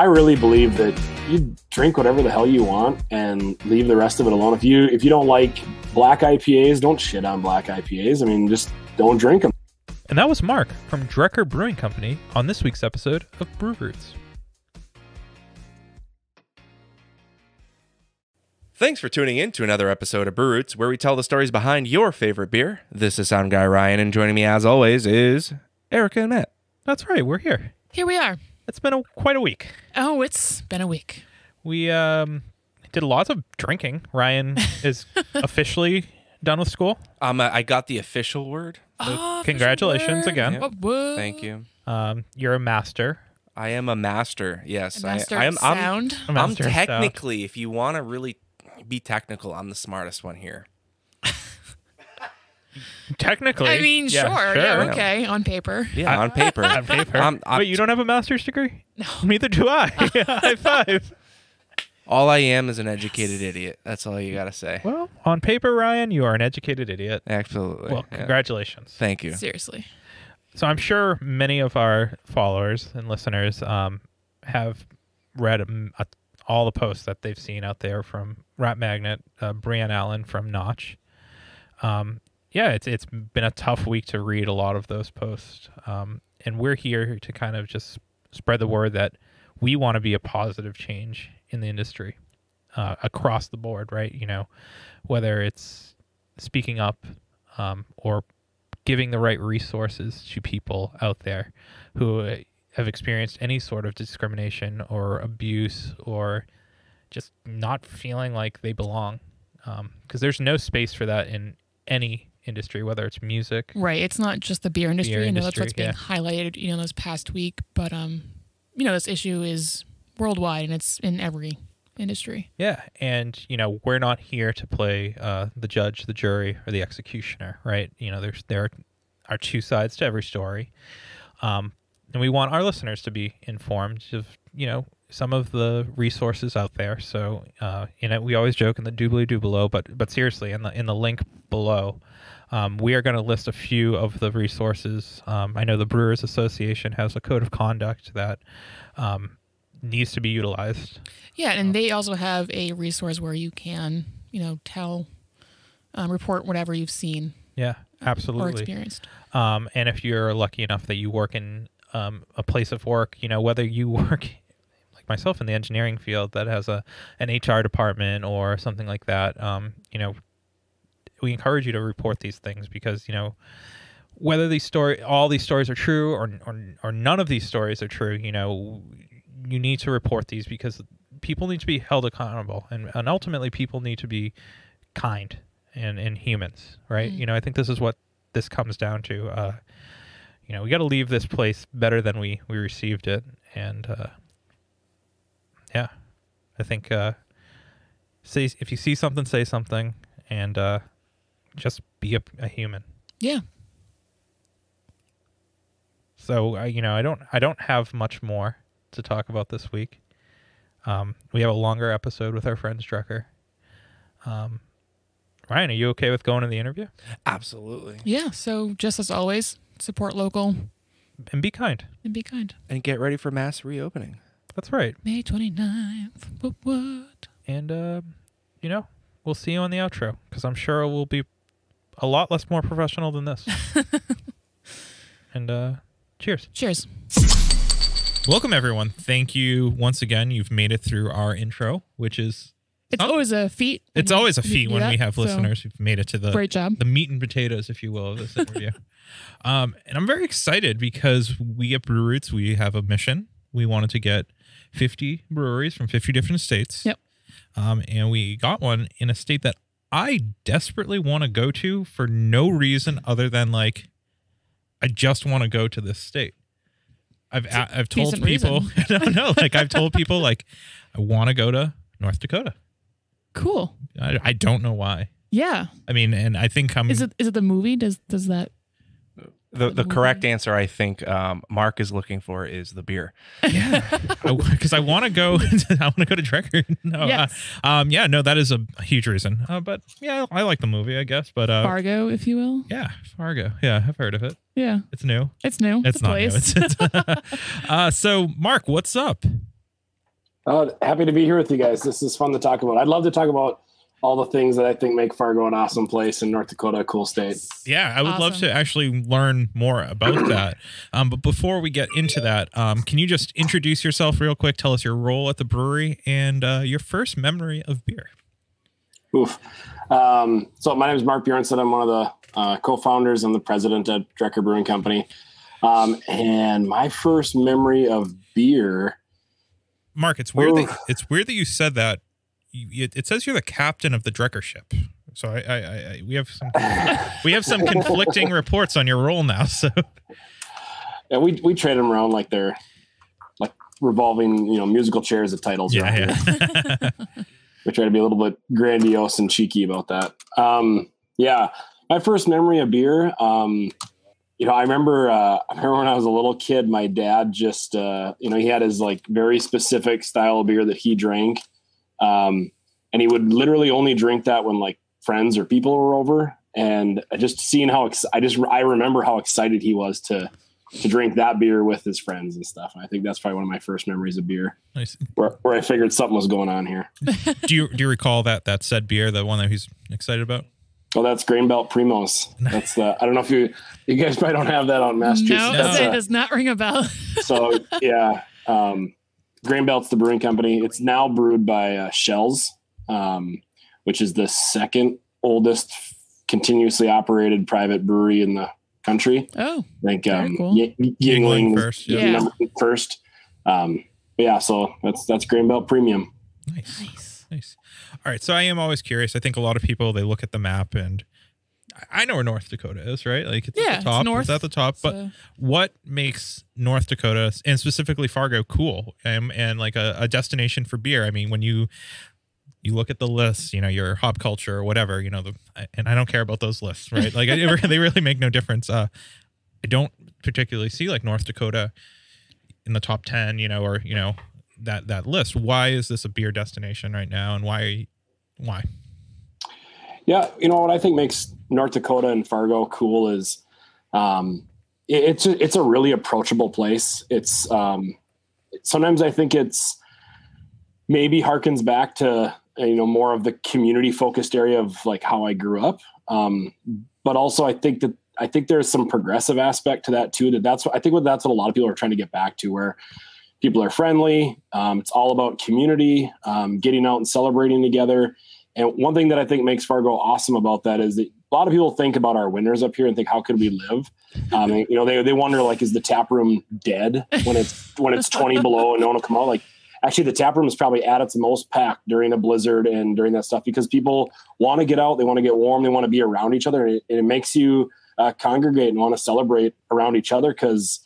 I really believe that you drink whatever the hell you want and leave the rest of it alone. If you if you don't like black IPAs, don't shit on black IPAs. I mean, just don't drink them. And that was Mark from Drekker Brewing Company on this week's episode of Brew Roots. Thanks for tuning in to another episode of Brew Roots, where we tell the stories behind your favorite beer. This is Sound Guy Ryan, and joining me as always is Erica and Matt. That's right, we're here. Here we are. It's been a, quite a week. Oh, it's been a week. We um, did lots of drinking. Ryan is officially done with school. Um, I got the official word. Oh, congratulations official again. word. What, what? Thank you. Um, you're a master. I am a master. Yes, A master I, I am. of I'm, sound. A I'm master of sound. technically, if you want to really be technical, I'm the smartest one here. Technically. I mean, yeah, sure. sure. Yeah, okay. On paper. Yeah, on paper. On paper. I'm- I'm- Wait, you don't have a master's degree? No. Neither do I. High five. all I am is an educated idiot. That's all you gotta say. Well, on paper, Ryan, you are an educated idiot. Absolutely. Well, yeah. congratulations. Thank you. Seriously. So I'm sure many of our followers and listeners um, have read um, uh, all the posts that they've seen out there from Rat Magnet, uh, Brienne Allan from Notch. Um, yeah, it's it's been a tough week to read a lot of those posts, um, and we're here to kind of just spread the word that we want to be a positive change in the industry uh, across the board, right? You know, whether it's speaking up um, or giving the right resources to people out there who uh, have experienced any sort of discrimination or abuse or just not feeling like they belong. Because there's no space for that in any industry, whether it's music. Right. It's not just the beer industry. Beer I know that's what's industry, being highlighted, you know, this past week. But um, you know, this issue is worldwide and it's in every industry. Yeah, and you know we're not here to play uh, the judge, the jury, or the executioner, right? You know, there's there are two sides to every story, um, and we want our listeners to be informed of you know some of the resources out there. So uh, you know we always joke in the doobly doo below, but but seriously, in the in the link below. Um, we are going to list a few of the resources. Um, I know the Brewers Association has a code of conduct that um, needs to be utilized. Yeah, and they also have a resource where you can, you know, tell, um, report whatever you've seen Yeah, absolutely. or experienced. Um, and if you're lucky enough that you work in um, a place of work, you know, whether you work like myself in the engineering field that has a an HR department or something like that, um, you know, we encourage you to report these things because you know whether these story all these stories are true or, or or none of these stories are true, you know, you need to report these because people need to be held accountable and, and ultimately people need to be kind and, and humans, right? Mm. You know, I think this is what this comes down to. Uh, you know, we got to leave this place better than we we received it, and uh, yeah, I think uh, say if you see something, say something, and uh, just be a, a human. Yeah. So uh, you know, I don't I don't have much more to talk about this week. Um, we have a longer episode with our friends Drekker. Um, Ryan, are you okay with going to the interview? Absolutely. Yeah. So just as always, support local And be kind. and be kind. And get ready for mass reopening. That's right. May 29th. What? What? And uh, you know, we'll see you on the outro because I'm sure we'll be a lot less more professional than this. and uh, cheers. Cheers. Welcome everyone. Thank you once again. You've made it through our intro, which is It's Oh. always a feat. it's always a feat when we that, have so listeners who've made it to the Great job. the meat and potatoes, if you will, of this interview. um, and I'm very excited because we at Brew Roots, we have a mission. We wanted to get 50 breweries from 50 different states. Yep. Um, and we got one in a state that I desperately want to go to for no reason other than like, I just want to go to this state. I've I've told people no no like I've told people like I want to go to North Dakota. Cool. I, I don't know why. Yeah. I mean, and I think I'm Is it is it the movie? Does does that? The the correct answer I think um, Mark is looking for is the beer. Yeah, because I, want to go. I want to go to Drekker. No, Yes. uh, um, yeah, no, that is a huge reason. Uh, but yeah, I like the movie, I guess. But uh, Fargo, if you will. yeah, Fargo. Yeah, I've heard of it. Yeah. It's new. It's new. It's a not new. place. It's, it's uh, so Mark, what's up? Uh, happy to be here with you guys. This is fun to talk about. I'd love to talk about all the things that I think make Fargo an awesome place in North Dakota, a cool state. Yeah, I would love to actually learn more about that. Um, but before we get into that, um, can you just introduce yourself real quick? Tell us your role at the brewery and uh, your first memory of beer. Oof. Um, so my name is Mark Bjornson. I'm one of the uh, co-founders. I'm the president at Drekker Brewing Company. Um, and my first memory of beer. Mark, it's weird. That, it's weird that you said that. You, it, it says you're the captain of the Drekker ship. So I, I, I, I we have some we have some conflicting reports on your role now. So Yeah, we we trade them around like they're like revolving, you know, musical chairs of titles. yeah, yeah. we try to be a little bit grandiose and cheeky about that. Um, yeah, my first memory of beer. Um, you know, I remember. Uh, I remember when I was a little kid, my dad just, uh, you know, he had his like very specific style of beer that he drank, um, and he would literally only drink that when like friends or people were over. And just seeing how ex- I just I remember how excited he was to to drink that beer with his friends and stuff. And I think that's probably one of my first memories of beer, nice. where, where I figured something was going on here. Do you do you recall that that said beer, the one that he's excited about? Oh, that's Grain Belt Premium. That's the. I don't know if you you guys probably don't have that on in Massachusetts. No, That's it does not ring a bell. so yeah, um, Grain Belt's the brewing company. It's now brewed by uh, Schell's, um, which is the second oldest continuously operated private brewery in the country. Oh, I think um, cool. Yi- Yuengling Yuengling first, is yeah. number first. Um, but yeah, so that's that's Grain Belt Premium. Nice. nice. Nice. All right. So I am always curious. I think a lot of people they look at the map and I- know where North Dakota is, right? Like it's Yeah, at the top. north, at the top. But So, what makes North Dakota and specifically Fargo cool and, and like a, a destination for beer? I mean, when you you look at the lists, you know, your hop culture or whatever, you know, the and I don't care about those lists, right? Like I, they really make no difference. Uh, I don't particularly see like North Dakota in the top 10, you know, or, you know, that, that list. Why is this a beer destination right now? And why, why? Yeah, you know what I think makes North Dakota and Fargo cool is um, it- it's a, it's a really approachable place. It's um, sometimes I think it's maybe harkens back to you know more of the community focused area of like how I grew up, um, but also I think that I think there's some progressive aspect to that too. That that's what I think what that's what a lot of people are trying to get back to where people are friendly. Um, it's all about community, um, getting out and celebrating together. And one thing that I think makes Fargo awesome about that is that a lot of people think about our winters up here and think, how could we live? Um, and, you know, they, they wonder like, is the tap room dead when it's when it's 20 below and no one will come out? Like, actually, the tap room is probably at its most packed during a blizzard and during that stuff because people want to get out, they want to get warm, they want to be around each other, and it, and it makes you uh, congregate and want to celebrate around each other because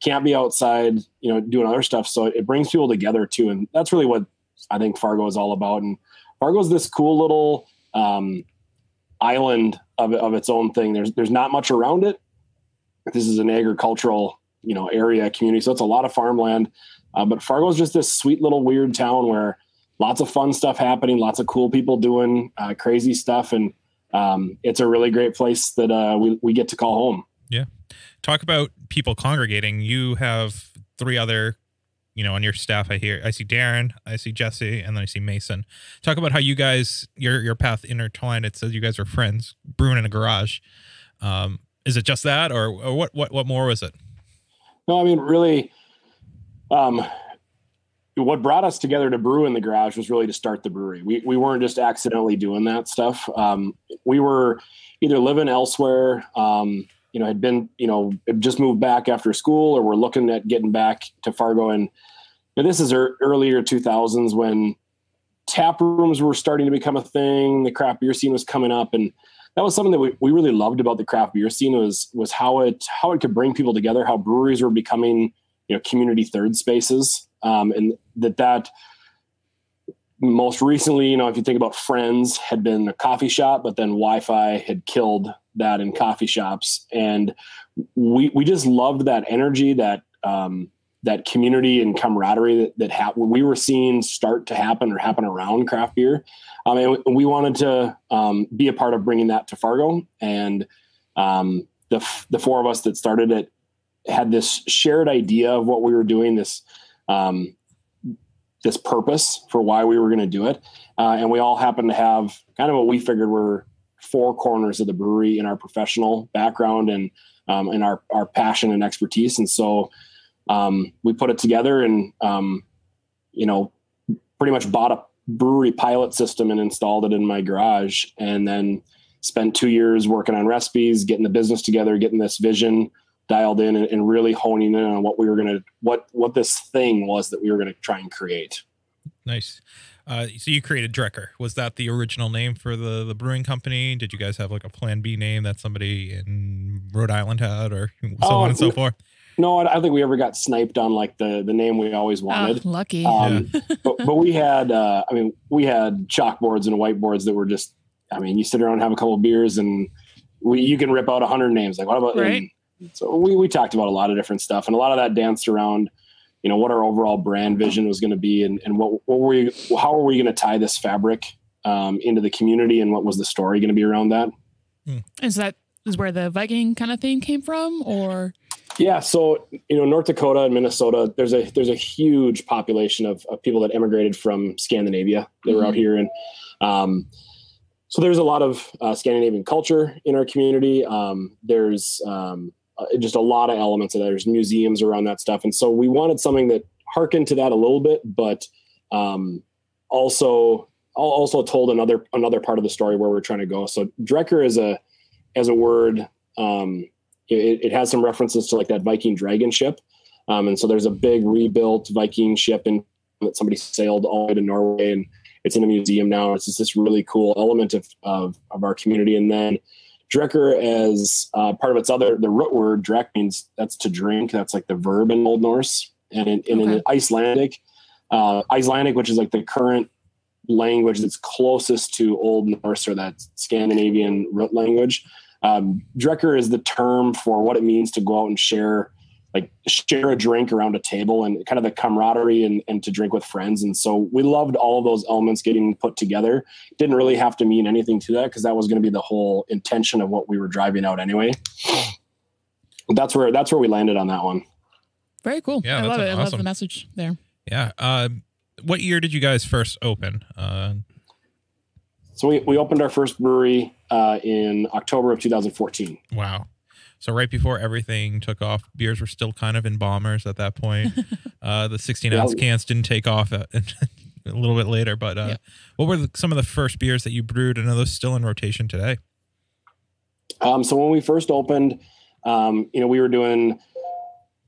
can't be outside, you know, doing other stuff. So it brings people together too, and that's really what I think Fargo is all about. And Fargo's this cool little um, island of, of its own thing. There's there's not much around it. This is an agricultural you know area community, so it's a lot of farmland. Uh, but Fargo's just this sweet little weird town where lots of fun stuff happening, lots of cool people doing uh, crazy stuff, and um, it's a really great place that uh, we we get to call home. Yeah, talk about people congregating. You have three other, you know, on your staff. I hear, I see Darren, I see Jesse, and then I see Mason. Talk about how you guys, your your path intertwined. It says you guys are friends, brewing in a garage. Um, is it just that, or, or what? What? What more was it? No, I mean, really, um, what brought us together to brew in the garage was really to start the brewery. We, we weren't just accidentally doing that stuff. Um, we were either living elsewhere, um, you know, had been, you know, just moved back after school, or we're looking at getting back to Fargo. And you know, this is ear earlier 2000s when tap rooms were starting to become a thing. The craft beer scene was coming up, and that was something that we, we really loved about the craft beer scene was was how it how it could bring people together, how breweries were becoming you know community third spaces, um, and that that most recently, you know, if you think about Friends had been a coffee shop, but then Wi-Fi had killed that in coffee shops, and we we just loved that energy that. Um, that community and camaraderie that, that ha- we were seeing start to happen or happen around craft beer. Um, and we, we wanted to um, be a part of bringing that to Fargo. And um, the, f- the four of us that started it had this shared idea of what we were doing, this um, this purpose for why we were going to do it, uh, and we all happened to have kind of what we figured were four corners of the brewery in our professional background and um, our our passion and expertise, and so um, we put it together and um, you know pretty much bought a brewery pilot system and installed it in my garage, and then spent two years working on recipes, getting the business together, getting this vision dialed in, and, and really honing in on what we were going to what what this thing was that we were going to try and create. Nice. Uh, so you created Drekker. Was that the original name for the the brewing company? Did you guys have like a Plan B name that somebody in Rhode Island had, or so Oh, on and so no. forth? No, I I don't think we ever got sniped on like the the name we always Oh, wanted. lucky. Um, but, but we had, uh, I mean, we had chalkboards and whiteboards that were just, I mean, you sit around and have a couple of beers and we, you can rip out a hundred names. Like what about, Right. so we, we talked about a lot of different stuff and a lot of that danced around, you know, what our overall brand vision was going to be and, and what, what were we, how are we going to tie this fabric um, into the community and what was the story going to be around that? and so that is where the Viking kind of thing came from, or Yeah, so you know, North Dakota and Minnesota, there's a there's a huge population of, of people that immigrated from Scandinavia that were out here, and um, so there's a lot of uh, Scandinavian culture in our community. Um, there's um, just a lot of elements of that. There's museums around that stuff, and so we wanted something that harkened to that a little bit, but um, also also told another another part of the story where we're trying to go. So Drekker is a as a word. Um, it, it has some references to like that Viking dragon ship. Um, and so there's a big rebuilt Viking ship in, that somebody sailed all the way to Norway and it's in a museum now. It's just this really cool element of, of, of our community. And then Drekker as uh, part of its other, the root word Drek means that's to drink. That's like the verb in Old Norse and in, and in Okay. Icelandic, uh, Icelandic, which is like the current language that's closest to Old Norse or that Scandinavian root language um, Drekker is the term for what it means to go out and share, like share a drink around a table and kind of the camaraderie and, and to drink with friends. And so we loved all of those elements getting put together. Didn't really have to mean anything to that because that was going to be the whole intention of what we were driving out anyway. That's where that's where we landed on that one. very cool. Yeah, I that's love it. I love the message there. Yeah. Uh, what year did you guys first open? Uh, So we, we opened our first brewery uh, in October of 2014. wow. So right before everything took off, beers were still kind of in bombers at that point. uh, the 16 ounce Yeah. cans didn't take off a, a little bit later. But uh, Yeah. what were the, some of the first beers that you brewed, and are those still in rotation today? Um, so when we first opened, um, you know, we were doing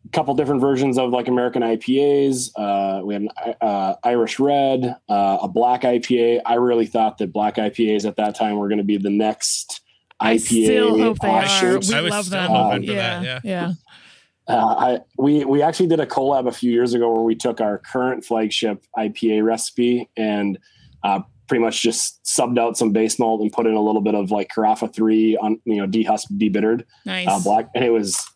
a couple different versions of like American IPAs. Uh, we had an uh, Irish Red, uh, a Black IPA. I really thought that Black IPAs at that time were going to be the next I IPA. still hope they are. offshoots. We I was love still them. hoping for yeah, that, yeah. Uh, I, we we actually did a collab a few years ago where we took our current flagship IPA recipe and uh, pretty much just subbed out some base malt and put in a little bit of like Carafa three on you know dehusked debittered Nice. uh, black, and it was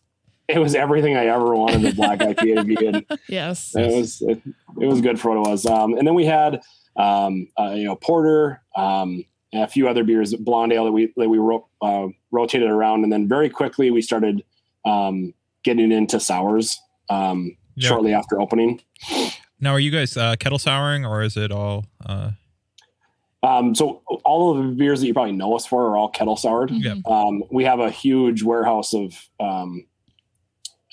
it was everything I ever wanted a black IPA to be. And yes. it was it, it was good for what it was. Um, and then we had um, uh, you know porter, um, and a few other beers, blonde ale that we that we ro- uh, rotated around, and then very quickly we started um, getting into sours um, Yeah. shortly after opening. Now, are you guys uh, kettle souring, or is it all? Uh, Um, so all of the beers that you probably know us for are all kettle soured. Yep. Mhm. Um, we have a huge warehouse of um,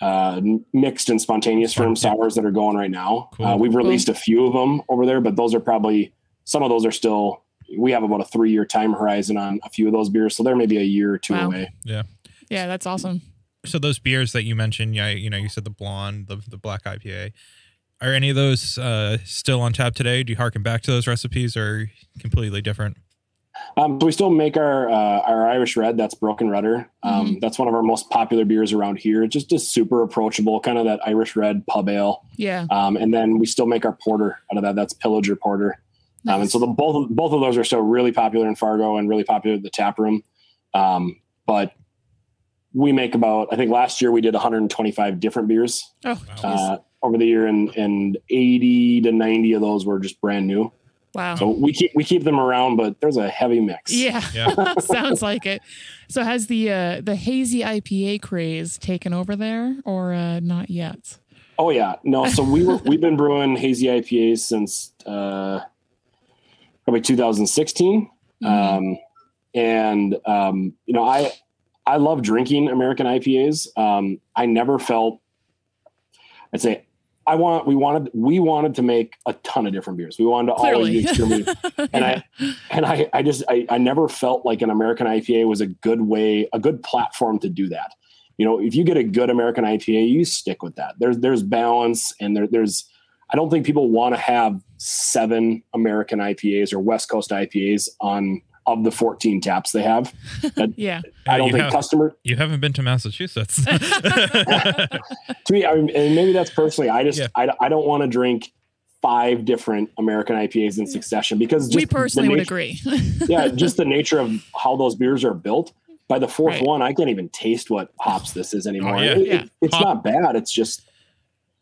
uh, mixed and spontaneous firm yeah. sours that are going right now. Cool. Uh, we've released a few of them over there, but those are probably some of those are still. We have about a three year time horizon on a few of those beers, so they're maybe a year or two Wow. away. Yeah, yeah, that's awesome. so those beers that you mentioned, yeah, you know, you said the blonde, the the black IPA. Are any of those uh, still on tap today? Do you harken back to those recipes, or completely different? Um, so we still make our uh, our Irish Red. That's Broken Rudder. Um, That's one of our most popular beers around here. Just is super approachable, kind of that Irish Red pub ale. Yeah. Um, and then we still make our porter out of that. That's Pillager Porter. Um, and so the both both of those are still really popular in Fargo and really popular at the tap room. Um, but we make about I think last year we did 125 different beers Oh, uh, over the year, and and 80 to 90 of those were just brand new. wow. So we keep we keep them around, but there's a heavy mix. yeah. Yeah. Sounds like it. So has the uh, the hazy IPA craze taken over there, or uh, not yet? Oh yeah, no. So we were we've been brewing hazy IPAs since uh, probably 2016, Mhm. um, and um, you know I I love drinking American IPAs. Um, I never felt I'd say I want we wanted we wanted to make a ton of different beers. We wanted to always Clearly. be extremely and I and I I just I, I never felt like an American IPA was a good way a good platform to do that. You know, if you get a good American IPA, you stick with that. There's there's balance and there there's I don't think people want to have seven American IPAs or West Coast IPAs on of the 14 taps they have. yeah. I don't you think have- customer You haven't been to Massachusetts. to me, I mean, and maybe that's personally. I just Yeah. I, I don't want to drink five different American IPAs in mm. succession because just we personally the would agree. yeah, just the nature of how those beers are built. By the fourth Right. one, I can't even taste what hops this is anymore. Oh, yeah. It- it- it's Hop- not bad. It's just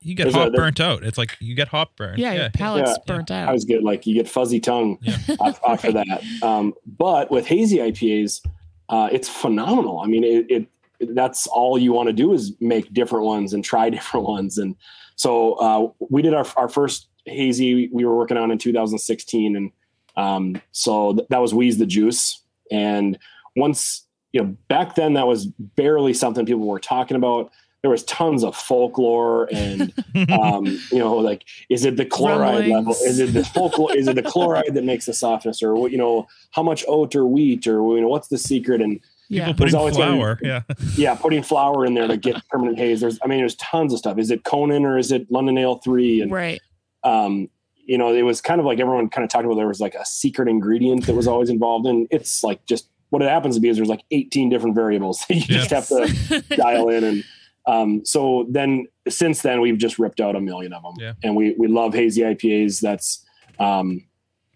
you get There's hop there- burnt out. It's like you get hop burn. yeah, your palate's Yeah. burnt I out. I was get like you get fuzzy tongue Yeah. off, off of that. Um, but with hazy IPAs, uh, it's phenomenal. I mean, it, it that's all you want to do is make different ones and try different ones. And so uh, we did our our first hazy we were working on in 2016, and um, so th- that was Wheeze the Juice. And once you know, back then that was barely something people were talking about. There was tons of folklore and um, you know, like is it the chloride level? Is it the folklore? is it the chloride that makes the softness, or what? You know, how much oat or wheat, or you know, what's the secret? And yeah. People putting always gonna be- flour. Yeah. yeah, putting flour in there to get permanent haze. There's, I mean, there's tons of stuff. Is it Conan or is it London Ale three? And Right. um, you know, it was kind of like everyone kind of talked about. There was like a secret ingredient that was always involved, and it's like just what it happens to be is there's like 18 different variables that you just have to dial in and um, so then since then we've just ripped out a million of them Yeah. and we we love hazy ipas that's um,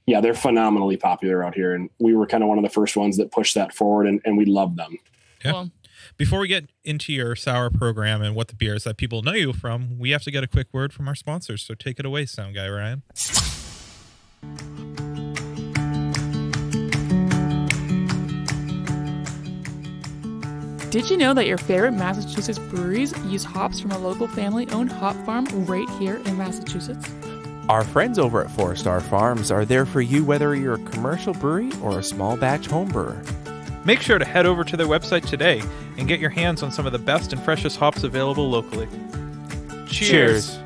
yeah they're phenomenally popular out here and we were kind of one of the first ones that pushed that forward and, and we love them Yeah. Well, Before we get into your sour program and what the beers that people know you from, we have to get a quick word from our sponsors. So take it away, sound guy Ryan. Did you know that your favorite Massachusetts breweries use hops from a local family owned hop farm right here in Massachusetts? Our friends over at Four Star Farms are there for you whether you're a commercial brewery or a small batch home brewer. Make sure to head over to their website today and get your hands on some of the best and freshest hops available locally. Cheers. At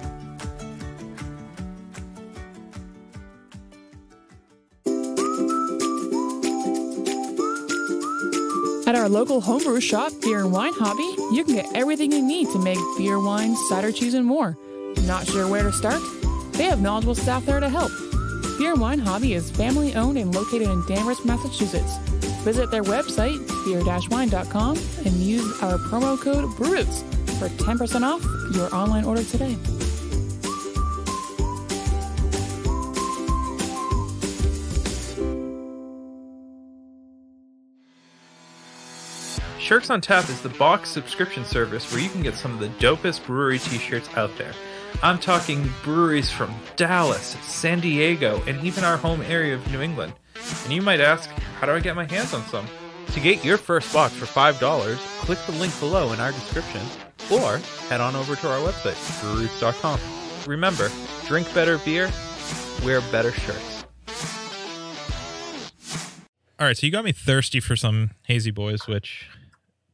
our local homebrew shop, Beer and Wine Hobby, you can get everything you need to make beer, wine, cider, cheese, and more. Not sure where to start? They have knowledgeable staff there to help. Beer and Wine Hobby is family owned and located in Danvers, Massachusetts. Visit their website, beer-wine.com, and use our promo code BREWROOTS for 10% off your online order today. Shirts on Tap is the box subscription service where you can get some of the dopest brewery t shirts out there. I'm talking breweries from Dallas, San Diego, and even our home area of New England. And you might ask, how do I get my hands on some? To get your first box for $5, click the link below in our description or head on over to our website, breweroots.com. Remember, drink better beer, wear better shirts. All right, so you got me thirsty for some hazy boys, which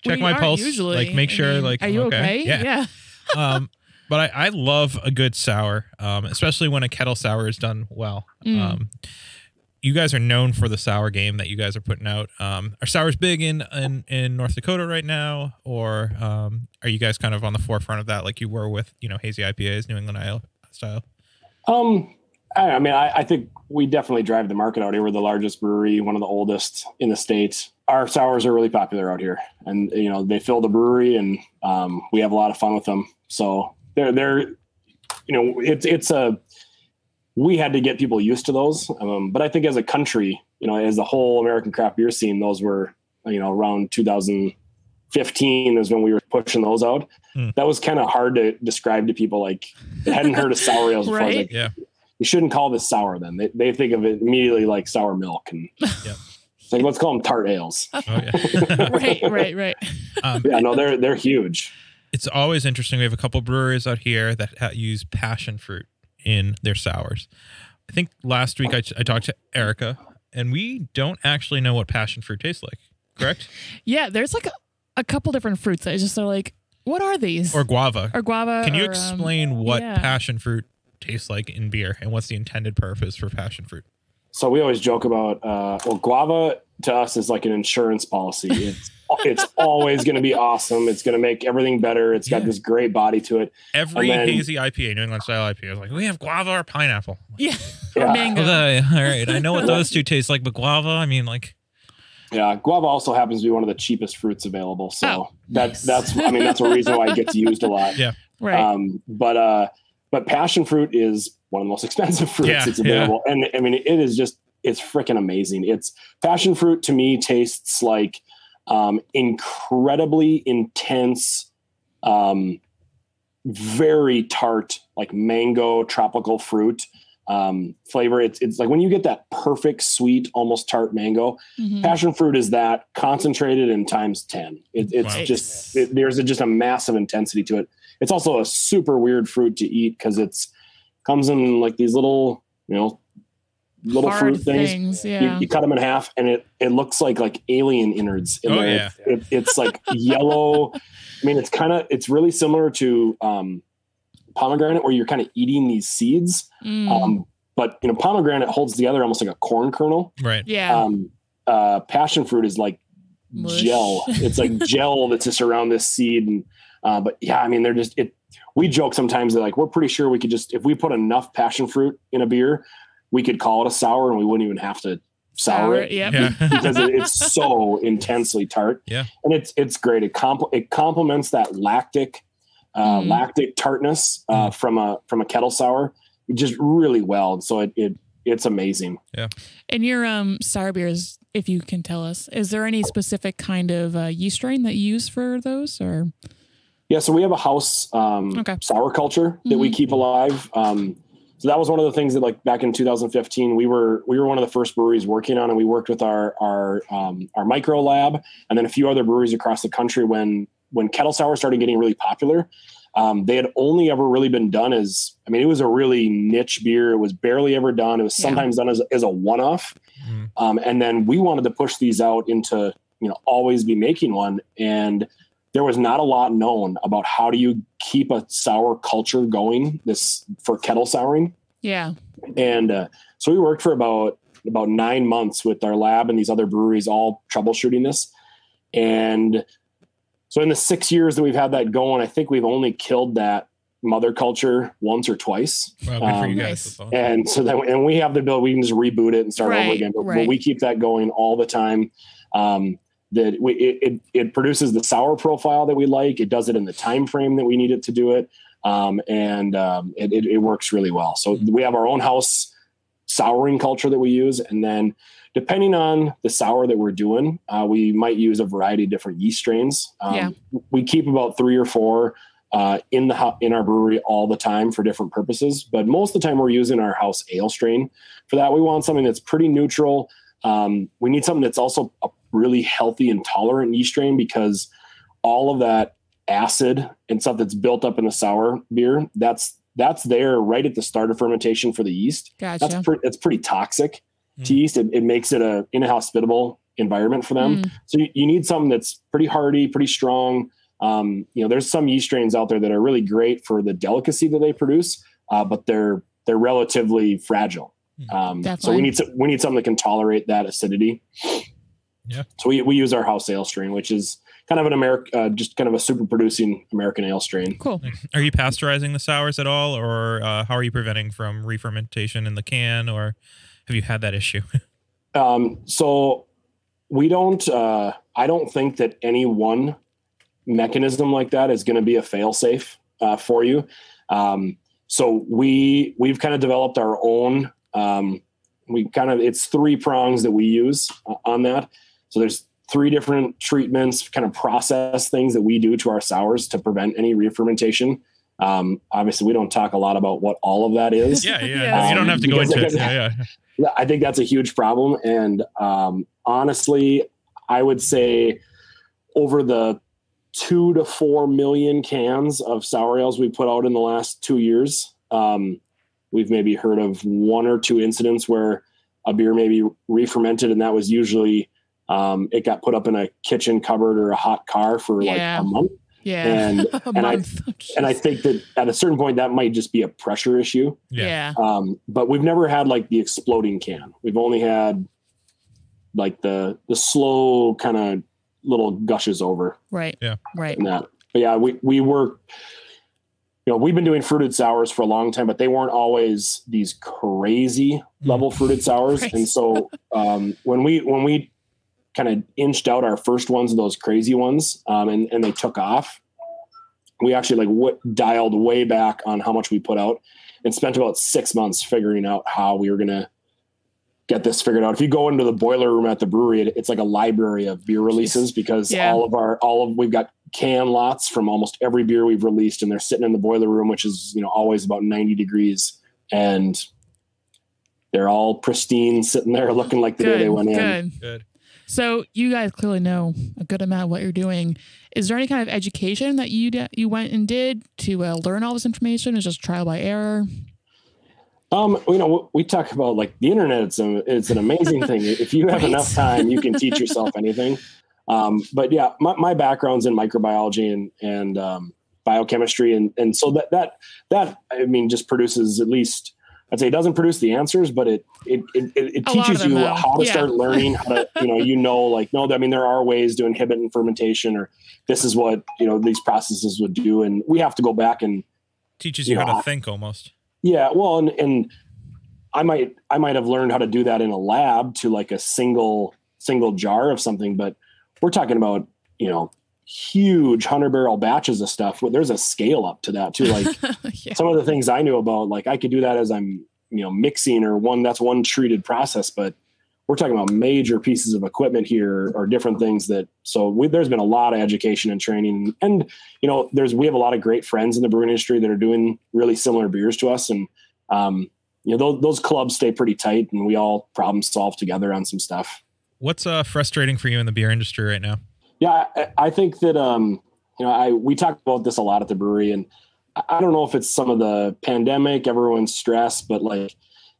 check We my pulse, Usually. like make I sure, mean, like are you I'm okay? Yeah. um, but I, I love a good sour, um, especially when a kettle sour is done well. Mm. Um, you guys are known for the sour game that you guys are putting out. Um, are sours big in, in in North Dakota right now, or um, are you guys kind of on the forefront of that, like you were with you know hazy IPAs, New England style? Um, I, I mean, I, I think we definitely drive the market out here. We're the largest brewery, one of the oldest in the states. Our sours are really popular out here, and you know they fill the brewery, and um, we have a lot of fun with them. So they're they're, you know, it's it's a we had to get people used to those, um, but I think as a country, you know, as the whole American craft beer scene, those were you know around 2015 is when we were pushing those out. Hmm. That was kind of hard to describe to people like that hadn't heard of sour ales before. Right. Like, Yeah. You shouldn't call this sour then. They, they think of it immediately like sour milk and it's like let's call them tart ales. Oh yeah. right, right, right. Um, Yeah, no, they're they're huge. it's always interesting. We have a couple breweries out here that use passion fruit in their sours. I think last week I, I talked to Erica, and we don't actually know what passion fruit tastes like. Correct? Yeah, there's like a, a couple different fruits that just are like, what are these? or guava. Or guava. Can you or, um, explain what yeah. passion fruit tastes like in beer, and what's the intended purpose for passion fruit? So we always joke about uh, well, guava to us is like an insurance policy. It's it's always going to be awesome. It's going to make everything better. It's got Yeah. this great body to it. Every then- hazy IPA, New England style IPA, is like we have guava or pineapple. Yeah. Yeah. Mango. Okay, all right. I know what those two taste like, but guava. I mean, like Yeah, guava also happens to be one of the cheapest fruits available. So Oh, that nice. that's I mean that's a reason why it gets used a lot. Yeah. Right. Um, but uh, but passion fruit is one of the most expensive fruits Yeah, that's available, and I mean it is just it's freaking amazing. It's passion fruit to me tastes like um, incredibly intense, um, very tart, like mango tropical fruit um, flavor. It's it's like when you get that perfect sweet, almost tart mango. Mhm. Passion fruit is that concentrated in times ten. It, it's Wow. just it, there's a, just a massive intensity to it. It's also a super weird fruit to eat because it's comes in like these little you know little Hard fruit things. things. You, Yeah. you cut them in half, and it it looks like like alien innards. In Oh, there. yeah. It, it's like yellow. I mean, it's kind of it's really similar to um, pomegranate, where you're kind of eating these seeds. Mm. Um, but you know, pomegranate holds together almost like a corn kernel. right. yeah. Um, uh, passion fruit is like Mush. gel. It's like gel that's just around this seed. And uh, but yeah, I mean, they're just it. We joke sometimes that like we're pretty sure we could just if we put enough passion fruit in a beer, we could call it a sour and we wouldn't even have to sour, it Yep. Yeah. because it, it's so intensely tart. Yeah. and it's it's great. It compl- it complements that lactic uh, Mm. lactic tartness uh, from a from a kettle sour just really well. So it, it it's amazing. Yeah. And your um sour beers, if you can tell us, is there any specific kind of uh, yeast strain that you use for those, or Yeah, so we have a house um, Okay. sour culture that we Mhm. keep alive. Um, so that was one of the things that, like back in 2015, we were we were one of the first breweries working on, and we worked with our our um, our micro lab, and then a few other breweries across the country. When when kettle sour started getting really popular, um, they had only ever really been done as I mean, it was a really niche beer. It was barely ever done. It was Yeah. sometimes done as, as a one off, Mm. um, and then we wanted to push these out into you know always be making one and there was not a lot known about how do you keep a sour culture going this for kettle souring yeah, and uh, so we worked for about about nine months with our lab and these other breweries all troubleshooting this and so in the six years that we've had that going i think we've only killed that mother culture once or twice Well, good for Um, you guys. Nice. That's awesome. and so then and we have the ability we can just reboot it and start over again but, but we keep that going all the time um that we it, it, it produces the sour profile that we like it does it in the time frame that we need it to do it um and um it, it, it works really well so we have our own house souring culture that we use and then depending on the sour that we're doing uh, we might use a variety of different yeast strains um, Yeah. we keep about three or four uh, in the in our brewery all the time for different purposes. But most of the time, we're using our house ale strain for that. We want something that's pretty neutral. Um, we need something that's also a really healthy and tolerant yeast strain because all of that acid and stuff that's built up in the sour beer that's that's there right at the start of fermentation for the yeast. gotcha. That's pretty that's pretty toxic to Mm. yeast. It, it makes it a inhospitable environment for them. Mm, So you, you need something that's pretty hardy, pretty strong. Um, you know, there's some yeast strains out there that are really great for the delicacy that they produce, uh, but they're they're relatively fragile. Um, so we need to, we need something that can tolerate that acidity. Yeah. So we, we use our house ale strain, which is kind of an American, uh, just kind of a super producing American ale strain. cool. Are you pasteurizing the sours at all, or uh, how are you preventing from re-fermentation in the can, or have you had that issue? Um, so we don't, uh, I don't think that any one mechanism like that is going to be a fail safe, uh, for you. Um, so we, we've kind of developed our own, um, we kind of, it's three prongs that we use uh, on that. So there's three different treatments, kind of process things that we do to our sours to prevent any re-fermentation. Um, obviously we don't talk a lot about what all of that is. yeah, yeah. Yeah. You don't have to go into it. Yeah, yeah. Yeah, I think that's a huge problem. And um, honestly, I would say over the two to four million cans of sour ales we put out in the last two years. Um, we've maybe heard of one or two incidents where a beer maybe re-fermented, and that was usually um, it got put up in a kitchen cupboard or a hot car for Yeah. like a month. Yeah. And and I month. and I think that at a certain point that might just be a pressure issue. yeah. Um, but we've never had like the exploding can. We've only had like the the slow kind of little gushes over Right. Yeah. Right. and that. But yeah, we we were you know, we've been doing fruited sours for a long time, but they weren't always these crazy level fruited sours. Right. And so um, when we when we kind of inched out our first ones of those crazy ones, um, and and they took off, we actually like what dialed way back on how much we put out, and spent about six months figuring out how we were gonna get this figured out. If you go into the boiler room at the brewery, it, it's like a library of beer releases because Yeah. all of our all of we've got can lots from almost every beer we've released, and they're sitting in the boiler room, which is you know always about ninety degrees, and they're all pristine, sitting there looking like the day they Good. went in. Good. So you guys clearly know a good amount of what you're doing. Is there any kind of education that you you went and did to uh, learn all this information? Is just trial by error? Um, you know, we talk about like the internet. It's a, it's an amazing thing. If you have Right. enough time, you can teach yourself anything. Um, but yeah, my, my background's in microbiology and and um, biochemistry, and and so that that that I mean just produces at least I'd say it doesn't produce the answers, but it it it, it, it A lot of teaches them, you though. how to Yeah. start learning how to you know you know like no I mean there are ways to inhibit and fermentation or this is what you know these processes would do, and we have to go back and Teaches you Yeah. how to think almost. yeah, well, and and I might I might have learned how to do that in a lab to like a single single jar of something, but we're talking about you know huge hundred barrel batches of stuff. Well, There's a scale up to that too. Like yeah. some of the things I knew about, like I could do that as I'm you know mixing or one that's one treated process, but we're talking about major pieces of equipment here or different things that so we, there's been a lot of education and training and you know there's we have a lot of great friends in the brewing industry that are doing really similar beers to us and um you know those, those clubs stay pretty tight and we all problem solve together on some stuff What's uh, frustrating for you in the beer industry right now? Yeah I, I think that um you know i we talk about this a lot at the brewery and I- don't know if it's some of the pandemic everyone's stressed but like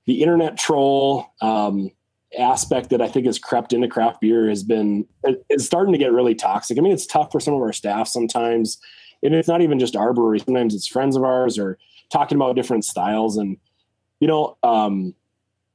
the internet troll um aspect that i think has crept into craft beer has been it- it's starting to get really toxic. I mean it's tough for some of our staff sometimes and it's not even just our brewery. Sometimes it's friends of ours or talking about different styles and you know um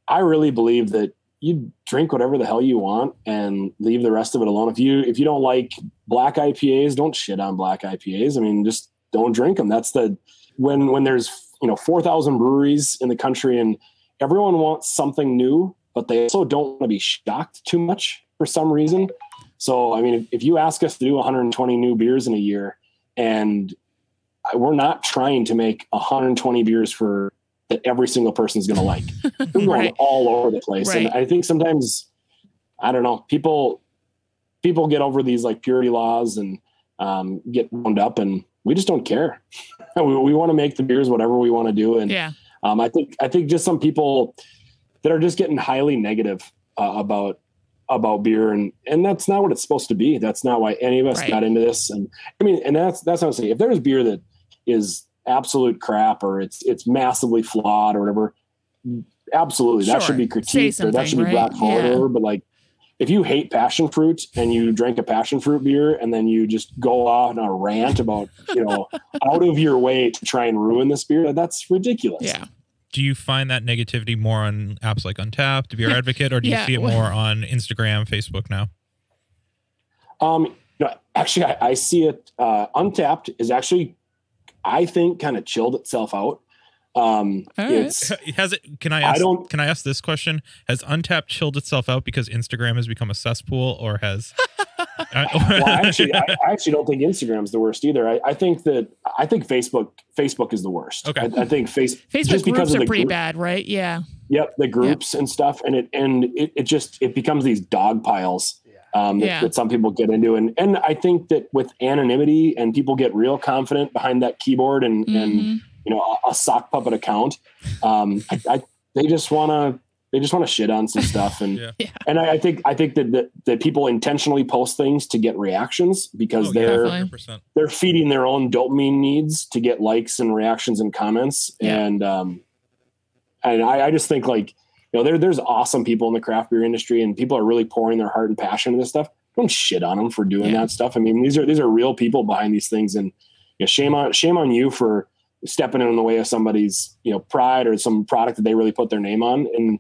i really believe that you drink whatever the hell you want and leave the rest of it alone. If you if you don't like black IPAs, don't shit on black IPAs. I mean, just don't drink them. That's the when when there's you know four thousand breweries in the country and everyone wants something new, but they also don't want to be shocked too much for some reason. So I mean, if, if you ask us to do 120 new beers in a year, and we're not trying to make 120 beers for that every single person is going to like. We're going Right. all over the place, and I think sometimes I don't know people people get over these like purity laws and um, get wound up, and we just don't care. we we want to make the beers whatever we want to do, and Yeah. um, I think I think just some people that are just getting highly negative uh, about about beer, and and that's not what it's supposed to be. That's not why any of us Right. got into this. And I mean, and that's that's saying. If there's beer that is absolute crap or it's it's massively flawed or whatever, absolutely that should be critiqued or that should something, be brought right? forward. Yeah. or whatever. But like, if you hate passion fruit and you drink a passion fruit beer and then you just go off on a rant about you know out of your way to try and ruin this beer, that's ridiculous. Yeah. Do you find that negativity more on apps like Untappd, Beer Advocate, or do you Yeah, see it more on Instagram, Facebook now? Um, no, actually, I, I see it. Uh, Untappd is actually, I think, kind of chilled itself out. Um, All right. it's Has it? Can I I don't- Can I ask this question? Has Untappd chilled itself out because Instagram has become a cesspool, or has? well, actually, I, I actually don't think Instagram's the worst either. I, I think that I think Facebook Facebook is the worst. Okay. I, I think face Facebook just because groups of are the pretty group- bad, right? Yeah. Yep, the groups and stuff, and it and it, it just it becomes these dog piles um, that, Yeah. that some people get into, and and I think that with anonymity and people get real confident behind that keyboard and and Mhm. you know a, a sock puppet account, um, I, I they just want to they just want to shit on some stuff and Yeah. Yeah. and I, I think I think that, that that people intentionally post things to get reactions because Oh, they're Definitely. 100%. they're feeding their own dopamine needs to get likes and reactions and comments. Yeah. And um and I, I just think like you know there there's awesome people in the craft beer industry and people are really pouring their heart and passion into this stuff. Don't shit on them for doing Yeah. that stuff. I mean these are these are real people behind these things and you know, shame on shame on you for stepping in the way of somebody's you know pride or some product that they really put their name on and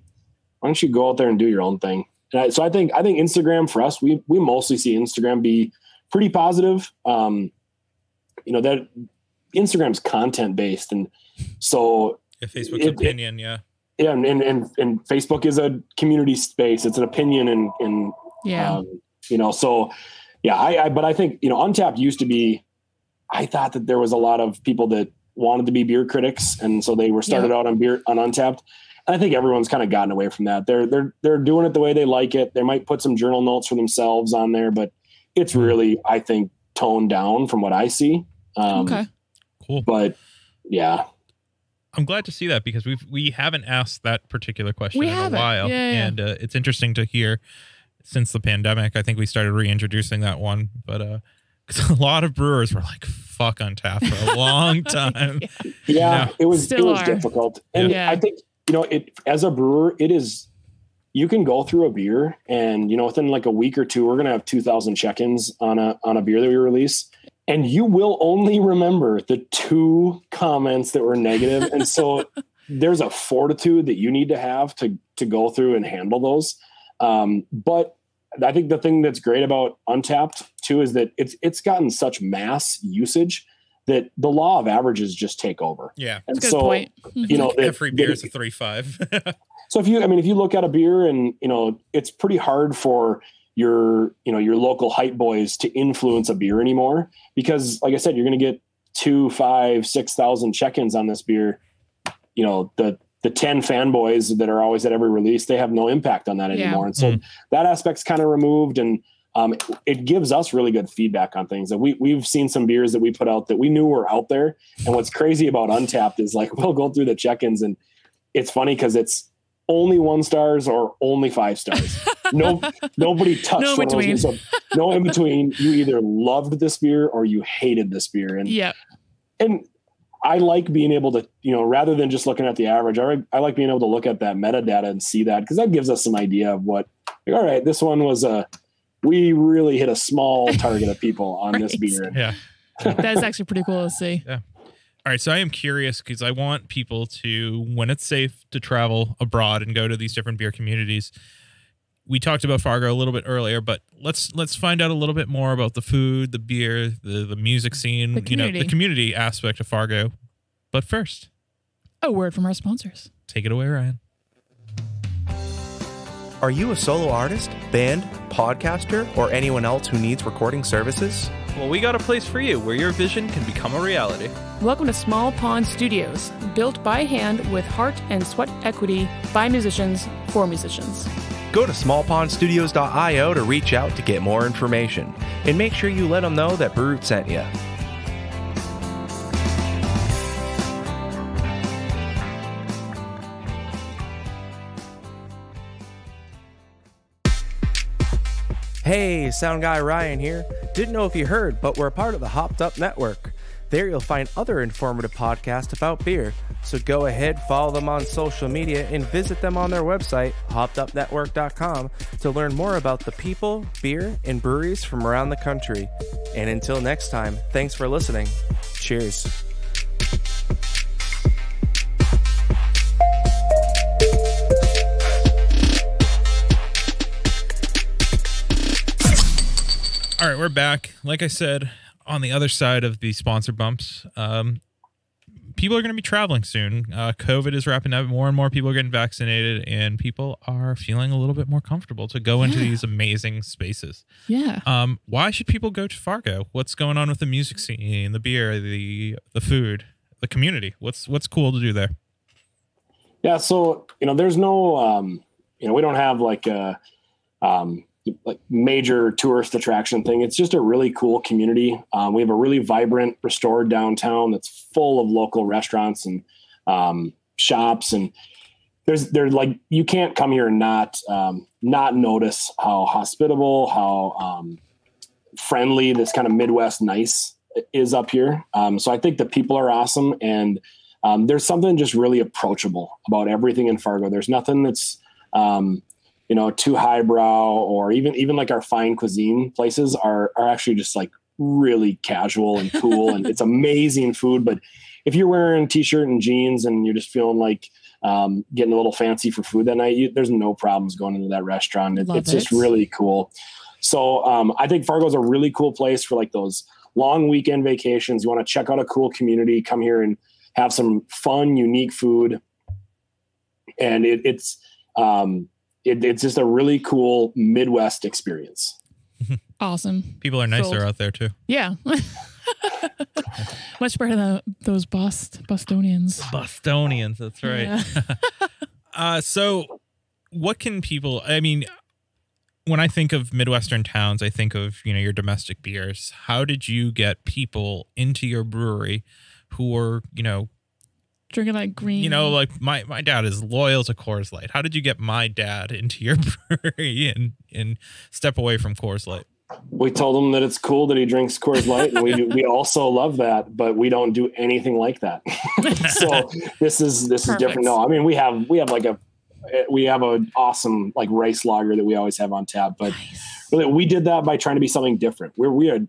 why don't you go out there and do your own thing and I, so i think i think instagram for us we we mostly see instagram be pretty positive um you know that instagram's content based and so Yeah, Facebook It- it- opinion, yeah. Yeah and, and and and facebook is a community space it's an opinion and and Yeah. um, you know, so yeah, I, I, but I think, you know, Untappd used to be, I thought that there was a lot of people that wanted to be beer critics. And so they were started out on beer on Untappd. And I think everyone's kind of gotten away from that. They're, they're, they're doing it the way they like it. They might put some journal notes for themselves on there, but it's really, I think, toned down from what I see. Um, okay. Cool. But yeah, I'm glad to see that because we've we haven't asked that particular question We in haven't. a while, Yeah, yeah. and uh, it's interesting to hear since the pandemic. I think we started reintroducing that one, but uh, 'cause a lot of brewers were like "fuck Untappd" for a long time. Yeah. yeah, Yeah. it was Still it was are. difficult and Yeah. i think you know it as a brewer it is you can go through a beer and you know within like a week or two we're going to have 2000 check-ins on a on a beer that we release and you will only remember the two comments that were negative and so there's a fortitude that you need to have to to go through and handle those um, but I think the thing that's great about Untappd too is that it's it's gotten such mass usage that the law of averages just take over. Yeah, And That's a good so point. you know that- every beer that- is a three five. so if you I mean if you look at a beer and you know it's pretty hard for your you know your local hype boys to influence a beer anymore because like I said you're going to get two five six thousand check-ins on this beer. You know the the 10 fanboys that are always at every release they have no impact on that Yeah. anymore and so Mm. that aspect's kind of removed and um, it, it gives us really good feedback on things that we, we've seen some beers that we put out that we knew were out there and what's crazy about Untappd is like we'll go through the check-ins and it's funny because it's only one stars or only five stars no nobody touched No one of those between. So no in between you either loved this beer or you hated this beer and Yeah. and I like being able to, you know, rather than just looking at the average, I, I like being able to look at that metadata and see that because that gives us some idea of what, like, all right, this one was a, we really hit a small target of people on this beer. yeah. That is actually pretty cool to see. All right, so I am curious because I want people to, when it's safe to travel abroad and go to these different beer communities. We talked about Fargo a little bit earlier, but let's let's find out a little bit more about the food, the beer, the the music scene, The you know, the community. community aspect of Fargo. But first, A word from our sponsors. take it away, Ryan. Are you a solo artist, band, podcaster, or anyone else who needs recording services? Well, we got a place for you where your vision can become a reality. Welcome to Small Pond Studios, built by hand with heart and sweat equity by musicians for musicians. Go to smallpondstudios.io to reach out to get more information. And make sure you let them know that Brew Roots sent you. Hey, Sound Guy Ryan here. Didn't know if you heard, but we're part of the Hopped Up Network. There you'll find other informative podcasts about beer. So go ahead, follow them on social media, and visit them on their website, hoppedupnetwork.com, to learn more about the people, beer, and breweries from around the country. And until next time, thanks for listening. Cheers. All right, we're back. Like I said, on the other side of the sponsor bumps, um, people are going to be traveling soon. Uh, COVID is wrapping up. More and more people are getting vaccinated, and people are feeling a little bit more comfortable to go into these amazing spaces. Yeah. Um, why should people go to Fargo? What's going on with the music scene, the beer, the the food, the community? What's what's cool to do there? Yeah. So, you know, there's no, um, you know, we don't have like a, um, like major tourist attraction thing. It's just a really cool community. Um, we have a really vibrant, restored downtown that's full of local restaurants and um, shops, and there's there's like you can't come here and not um, not notice how hospitable, how um, friendly this kind of Midwest nice is up here. Um, so I think the people are awesome, and um, there's something just really approachable about everything in Fargo. There's nothing that's um, you know too highbrow, or even even like our fine cuisine places are are actually just like really casual and cool, and it's amazing food. But if you're wearing a t-shirt and jeans and you're just feeling like um, getting a little fancy for food that night, you, there's no problems going into that restaurant. It, it's it. just really cool. So um, I think Fargo's a really cool place for like those long weekend vacations. You want to check out a cool community, come here and have some fun, unique food. And it, it's um, it, it's just a really cool Midwest experience. Awesome. People are nicer out there too. Yeah. Much better than those Bust Bostonians. Bostonians, that's right. Yeah. uh, so, what can people? I mean, when I think of Midwestern towns, I think of you know your domestic beers. How did you get people into your brewery who were you know drinking like green? You know, like my my dad is loyal to Coors Light. How did you get my dad into your brewery and and step away from Coors Light? we told him that it's cool that he drinks Coors Light, and we we also love that, but we don't do anything like that. so this is this Perfect. is different. No, I mean we have we have like a we have an awesome like rice lager that we always have on tap, but nice. we did that by trying to be something different. We're we are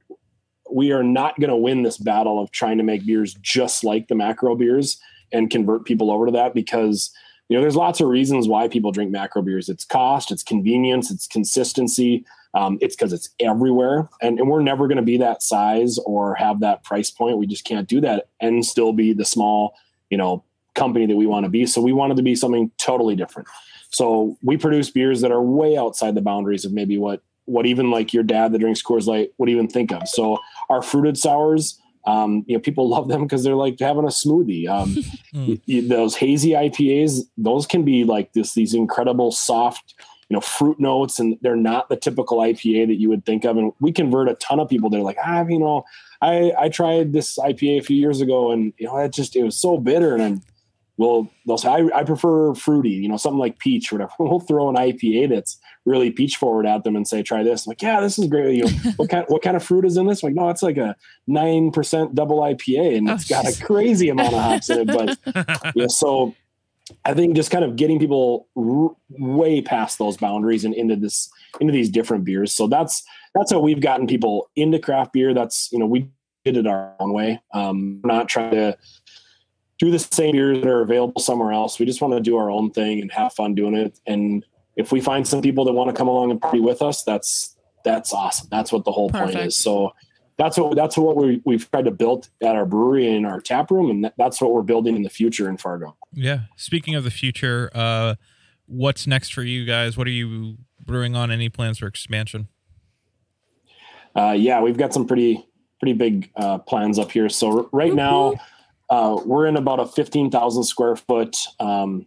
we are not going to win this battle of trying to make beers just like the macro beers and convert people over to that because you know there's lots of reasons why people drink macro beers. It's cost, it's convenience, it's consistency um, it's because it's everywhere, and, and we're never going to be that size or have that price point. We just can't do that and still be the small, you know, company that we want to be. So we wanted to be something totally different. So we produce beers that are way outside the boundaries of maybe what what even like your dad that drinks Coors Light would even think of. So our fruited sours, um, you know, people love them because they're like having a smoothie. Um, mm. those hazy IPAs, those can be like this these incredible soft you know fruit notes and they're not the typical IPA that you would think of and we convert a ton of people they're like ah you know I I tried this IPA a few years ago and you know it just it was so bitter and I'm well they'll say I, I prefer fruity you know something like peach or whatever we'll throw an IPA that's really peach forward at them and say try this I'm like yeah this is great you know what kind what kind of fruit is in this I'm like no it's like a nine percent double IPA and oh, it's got a crazy amount of hops in it but yeah so I think just kind of getting people r- way past those boundaries and into this into these different beers. So that's that's how we've gotten people into craft beer. That's you know we did it our own way. Um, we're not trying to do the same beers that are available somewhere else. We just want to do our own thing and have fun doing it. And if we find some people that want to come along and party with us, that's that's awesome. That's what the whole Perfect. point is. So that's what that's what we we've tried to build at our brewery and our tap room, and that's what we're building in the future in Fargo. Yeah. Speaking of the future, uh, what's next for you guys? What are you brewing on? Any plans for expansion? Uh, yeah, we've got some pretty pretty big uh, plans up here. So right now, uh, we're in about a fifteen thousand square foot um,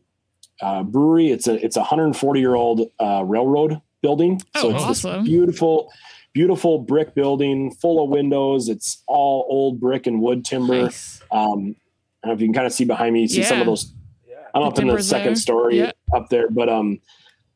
uh, brewery. It's a it's a hundred and forty year old uh, railroad building. Oh, so it's awesome! beautiful beautiful brick building full of windows. It's all old brick and wood timber. Nice. Um, I don't know if you can kind of see behind me, you see yeah. some of those. Yeah. I'm up in the second there. story yeah. up there, but um,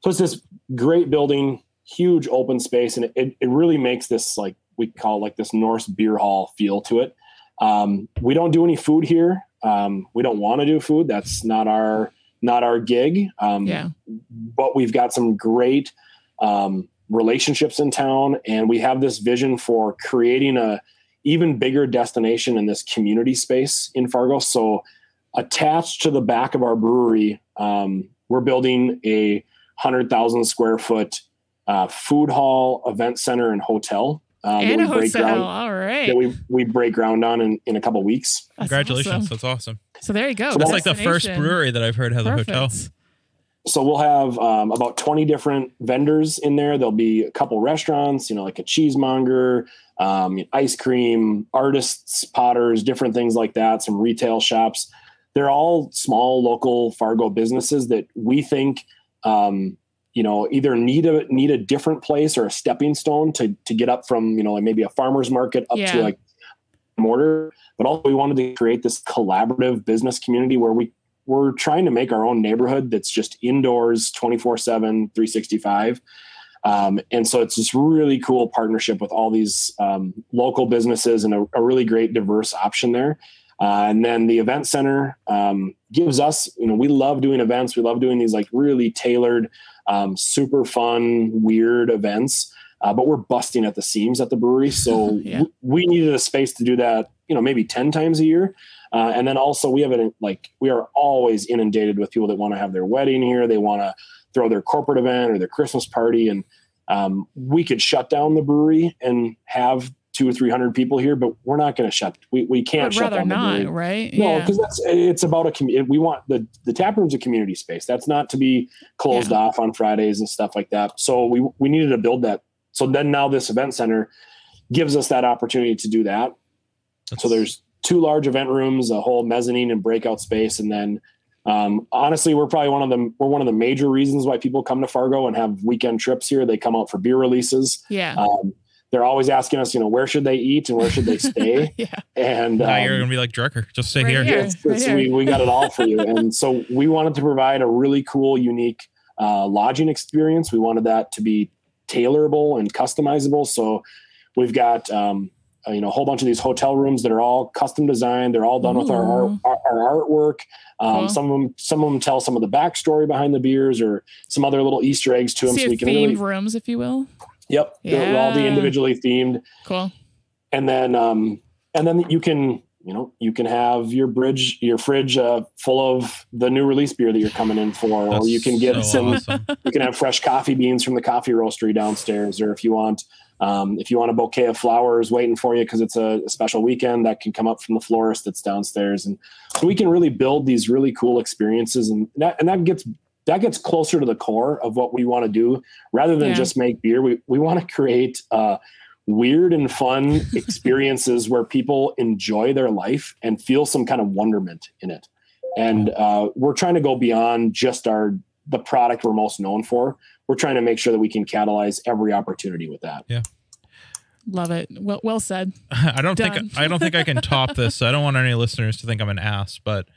so it's this great building, huge open space, and it, it really makes this like we call it like this Norse beer hall feel to it. Um, we don't do any food here. Um, we don't want to do food. That's not our not our gig. Um, yeah. But we've got some great um, relationships in town and we have this vision for creating a even bigger destination in this community space in fargo so attached to the back of our brewery um, we're building a 100000 square foot uh, food hall event center and hotel uh, and a hotel. Ground, All right. That we we break ground on in, in a couple weeks. That's Congratulations. Awesome. That's awesome. So there you go. So that's like the first brewery that I've heard has Perfect. a hotel so we'll have um, about 20 different vendors in there there'll be a couple restaurants you know like a cheesemonger um, ice cream artists potters different things like that some retail shops they're all small local fargo businesses that we think um, you know either need a need a different place or a stepping stone to to get up from you know like maybe a farmers market up yeah. to like mortar. But also we wanted to create this collaborative business community where we we're trying to make our own neighborhood that's just indoors 24 7 365 um, and so it's this really cool partnership with all these um, local businesses and a, a, really great diverse option there. Uh, and then the event center um, gives us you know we love doing events. We love doing these like really tailored um, super fun weird events uh, but we're busting at the seams at the brewery so yeah. w- we needed a space to do that you know maybe 10 times a year uh, and then also we have it like we are always inundated with people that want to have their wedding here. They want to throw their corporate event or their Christmas party, and um, we could shut down the brewery and have two or three hundred people here, but we're not going to shut. We, we can't shut down not, the brewery, right? No, because that's it's about a community. We want the the tap room's a community space. That's not to be closed yeah. off on Fridays and stuff like that. So we we needed to build that. So then now this event center gives us that opportunity to do that. That's, so there's two large event rooms, a whole mezzanine and breakout space, and then um, honestly, we're probably one of the we're one of the major reasons why people come to Fargo and have weekend trips here. They come out for beer releases. Yeah. Um, they're always asking us, you know, where should they eat and where should they stay? yeah. And now um, you're gonna be like Drekker, just stay right here. here. It's, it's, right we, we got it all for you. and so we wanted to provide a really cool, unique uh, lodging experience. We wanted that to be tailorable and customizable. So we've got um, uh, you know a whole bunch of these hotel rooms that are all custom designed. They're all done Ooh. with our, our, our artwork. Um, cool. Some of them some of them tell some of the backstory behind the beers or some other little Easter eggs to them. So, so we can themed really, rooms, if you will. Yep, yeah. they'll all be individually themed. Cool. And then um, and then you can you know you can have your bridge your fridge uh, full of the new release beer that you're coming in for That's or you can get so some awesome. you can have fresh coffee beans from the coffee roastery downstairs or if you want um, if you want a bouquet of flowers waiting for you because it's a, a, special weekend, that can come up from the florist that's downstairs, and so we can really build these really cool experiences, and that and that gets that gets closer to the core of what we want to do, rather than yeah. just make beer. We we want to create uh, weird and fun experiences where people enjoy their life and feel some kind of wonderment in it, and uh, we're trying to go beyond just our the product we're most known for we're trying to make sure that we can catalyze every opportunity with that. Yeah. Love it. Well, well said. I don't Done. think I don't think I can top this. So I don't want any listeners to think I'm an ass, but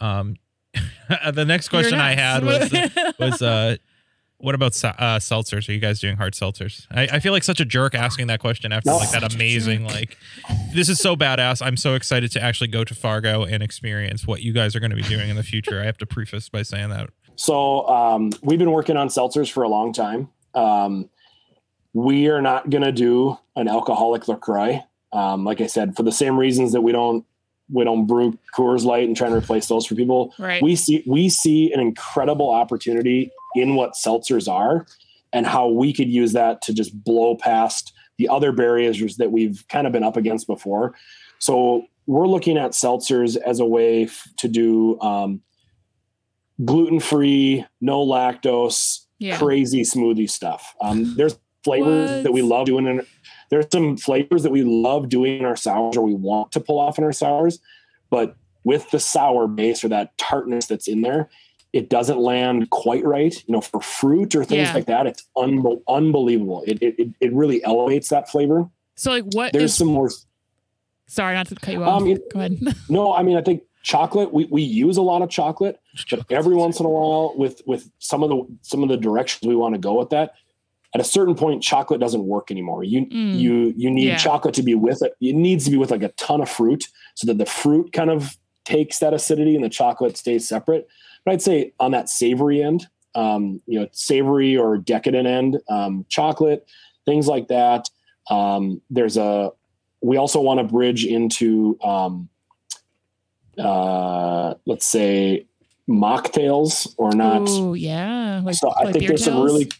um, the next question I had was was uh, what about uh, seltzers? Are you guys doing hard seltzers? I, I, feel like such a jerk asking that question after no, like that amazing like this is so badass. I'm so excited to actually go to Fargo and experience what you guys are going to be doing in the future. I have to preface by saying that. So um, we've been working on seltzers for a long time. Um, we are not going to do an alcoholic Lacroix. Um, like I said, for the same reasons that we don't we don't brew Coors Light and try and replace those for people. Right. We see we see an incredible opportunity in what seltzers are, and how we could use that to just blow past the other barriers that we've kind of been up against before. So we're looking at seltzers as a way f- to do um, gluten free, no lactose, yeah. crazy smoothie stuff. Um, there's flavors what? that we love doing. In, there's some flavors that we love doing in our sours or we want to pull off in our sours, but with the sour base or that tartness that's in there, it doesn't land quite right. You know, for fruit or things yeah. like that, it's un- unbelievable. It, it it really elevates that flavor. So, like, what? There's is... some more. Sorry, not to cut you off. Um, Go ahead. no, I mean, I think chocolate we, we use a lot of chocolate but every once in a while with with some of the some of the directions we want to go with that at a certain point chocolate doesn't work anymore you mm. you you need yeah. chocolate to be with it it needs to be with like a ton of fruit so that the fruit kind of takes that acidity and the chocolate stays separate but i'd say on that savory end um, you know savory or decadent end um, chocolate things like that um, there's a we also want to bridge into um, uh, let's say mocktails or not. Oh yeah. Like, so I think there's tails? some really,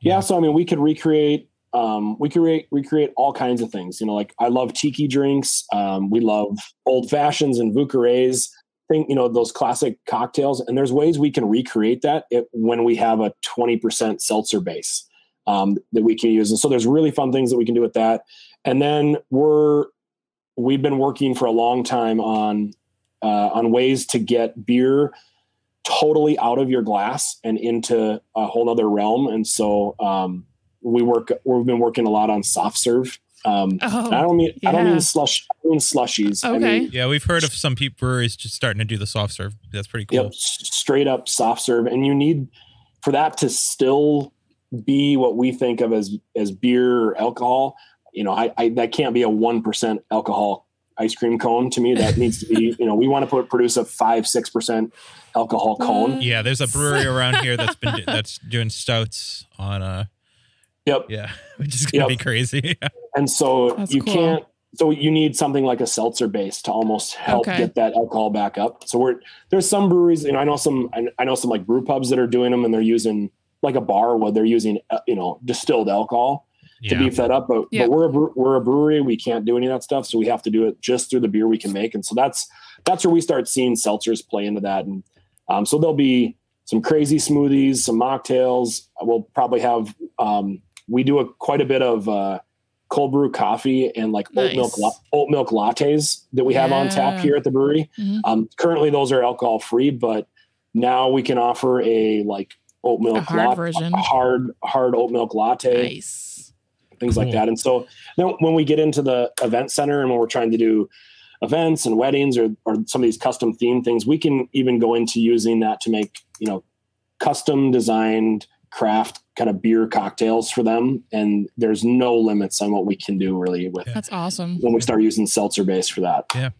yeah. So I mean, we could recreate, um, we could re- recreate all kinds of things. You know, like I love tiki drinks. Um, we love old fashions and Vieux Think you know those classic cocktails, and there's ways we can recreate that it, when we have a 20% seltzer base um, that we can use. And so there's really fun things that we can do with that. And then we're we've been working for a long time on uh, on ways to get beer totally out of your glass and into a whole other realm. And so um, we work we've been working a lot on soft serve Um, Oh, I don't mean I don't mean slush. I mean slushies. I Okay. mean, Yeah, we've heard of some peop breweries just starting to do the soft serve. That's pretty cool. Yep, s- straight up soft serve, and you need for that to still be what we think of as as beer or alcohol. You know, I, I that can't be a one percent alcohol ice cream cone to me. That needs to be. You know, we want to put produce a five six percent alcohol cone. Yeah, there's a brewery around here that's been that's doing stouts on uh Yep. yeah, which is gonna Yep. be crazy. And so That's you cool. can't. So you need something like a seltzer base to almost help Okay. get that alcohol back up. So we're there's some breweries, you know, I know some I, I know some like brew pubs that are doing them, and they're using like a bar where they're using uh, you know distilled alcohol to yeah. beef that up. But Yeah. but we're a we're a brewery, we can't do any of that stuff, so we have to do it just through the beer we can make. And so that's that's where we start seeing seltzers play into that. And um, so there'll be some crazy smoothies, some mocktails. We'll probably have um, we do a quite a bit of uh, cold brew coffee and like oat milk oat milk lattes that we have on tap here at the brewery. Mhm. Um, currently, those are alcohol free, but now we can offer a like oat milk hard lat- version. a hard hard oat milk latte Nice. Things like that. And so then when we get into the event center and when we're trying to do events and weddings or, or some of these custom themed things, we can even go into using that to make, you know, custom designed craft kind of beer cocktails for them. And there's no limits on what we can do really with That's awesome. when we start using seltzer base for that. Yeah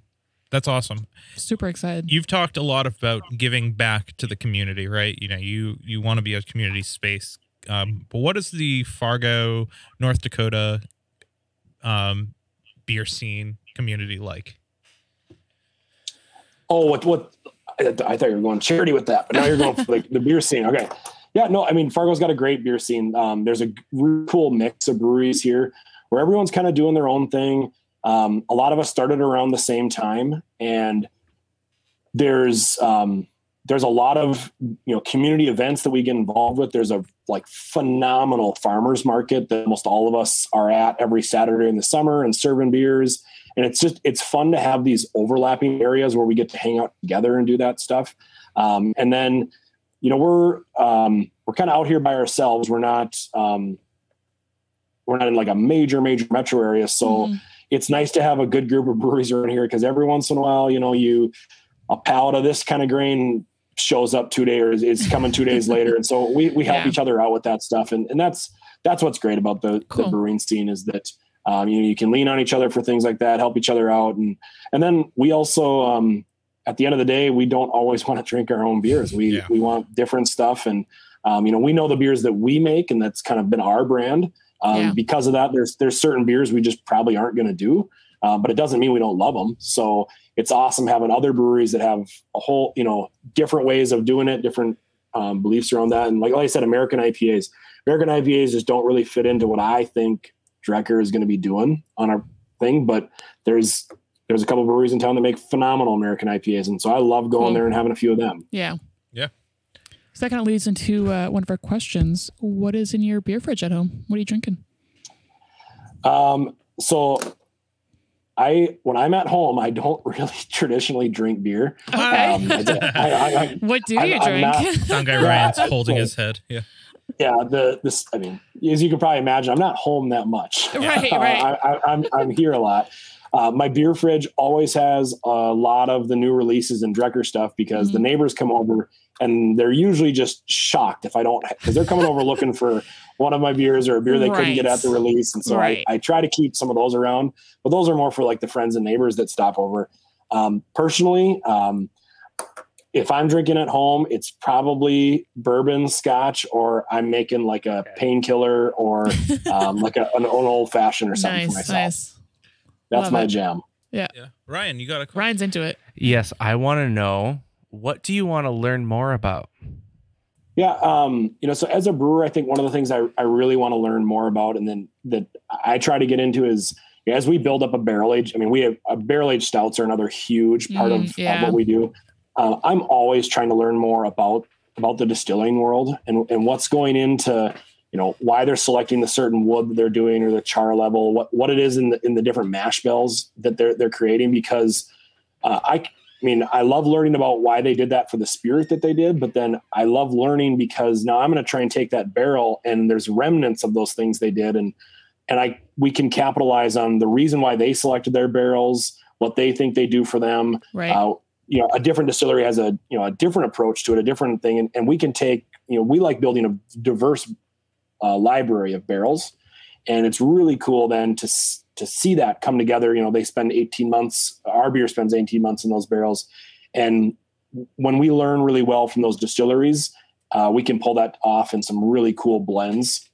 that's awesome. Super excited. You've talked a lot about giving back to the community, right? You know, you you want to be a community space. Um, but what is the Fargo, North Dakota um beer scene community like? Oh, what, what, I, I thought you were going charity with that, but now you're going for like the beer scene. Okay. Yeah, no, I mean, Fargo's got a great beer scene. Um, there's a really cool mix of breweries here where everyone's kind of doing their own thing. Um, a lot of us started around the same time and there's, um, there's a lot of you know community events that we get involved with. There's a like phenomenal farmers market that almost all of us are at every saturday in the summer and serving beers. And it's just it's fun to have these overlapping areas where we get to hang out together and do that stuff. Um, and then you know we're um, we're kind of out here by ourselves. We're not um, we're not in like a major major metro area. So Mhm. it's nice to have a good group of breweries around here because every once in a while you know you a pallet of this kind of grain shows up two days is coming two days later and so we, we help Yeah. each other out with that stuff and, and that's that's what's great about the, Cool. the brewing scene is that um, you know you can lean on each other for things like that help each other out and and then we also um, at the end of the day we don't always want to drink our own beers we Yeah. we want different stuff and um, you know we know the beers that we make and that's kind of been our brand um, Yeah. because of that there's there's certain beers we just probably aren't going to do uh, but it doesn't mean we don't love them so it's awesome having other breweries that have a whole you know different ways of doing it different um, beliefs around that and like, like i said american ipas american ipas just don't really fit into what i think Drekker is going to be doing on our thing but there's there's a couple breweries in town that make phenomenal american ipas and so i love going Cool. there and having a few of them Yeah. Yeah. So that kind of leads into uh, one of our questions. What is in your beer fridge at home? What are you drinking? Um, so I when I'm at home, I don't really traditionally drink beer. Okay. Um, I, I, I, I, what do I'm- you I'm drink? not- Sound guy Yeah, Ryan's holding his head. Yeah. yeah, the this I mean, as you can probably imagine, I'm not home that much. Right, Uh, right. I, I, I'm I'm here a lot. Uh, my beer fridge always has a lot of the new releases and Drekker stuff because the Mhm. neighbors come over and they're usually just shocked if I don't because they're coming over looking for one of my beers or a beer they couldn't get at the release, and so Right. I, I try to keep some of those around. But those are more for like the friends and neighbors that stop over. Um, personally, um, if I'm drinking at home, it's probably bourbon, scotch, or I'm making like a painkiller or um, like a, an, old fashioned or something for myself. nice. That's Love my it. jam. Yeah. Ryan, you got a question? Ryan's into it. Yes, I want to know what do you want to learn more about? Yeah, um, you know, so as a brewer, I think one of the things I, I really want to learn more about, and then that I try to get into is as we build up a barrel age. I mean, we have a barrel age stouts are another huge part Mm, of, yeah. of what we do. Uh, I'm always trying to learn more about about the distilling world and and what's going into you know why they're selecting the certain wood that they're doing or the char level, what what it is in the in the different mash bills that they're they're creating because uh, I I mean, I love learning about why they did that for the spirit that they did, but then I love learning because now I'm going to try and take that barrel and there's remnants of those things they did. And and I we can capitalize on the reason why they selected their barrels, what they think they do for them. Right. Uh, you know, a different distillery has a you know a different approach to it, a different thing, and, and we can take you know we like building a diverse uh, library of barrels, and it's really cool then to to see that come together. You know, they spend 18 months. Our beer spends 18 months in those barrels, and when we learn really well from those distilleries, uh, we can pull that off in some really cool blends,